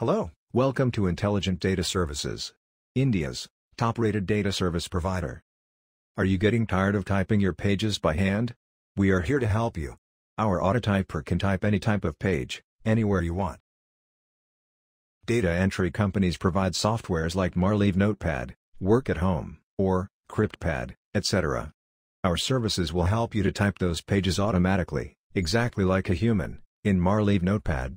Hello, welcome to Intelligent Data Services, India's top-rated data service provider. Are you getting tired of typing your pages by hand? We are here to help you. Our autotyper can type any type of page, anywhere you want. Data entry companies provide softwares like Marlive Notepad, Work at Home, or CryptPad, etc. Our services will help you to type those pages automatically, exactly like a human, in Marlive Notepad.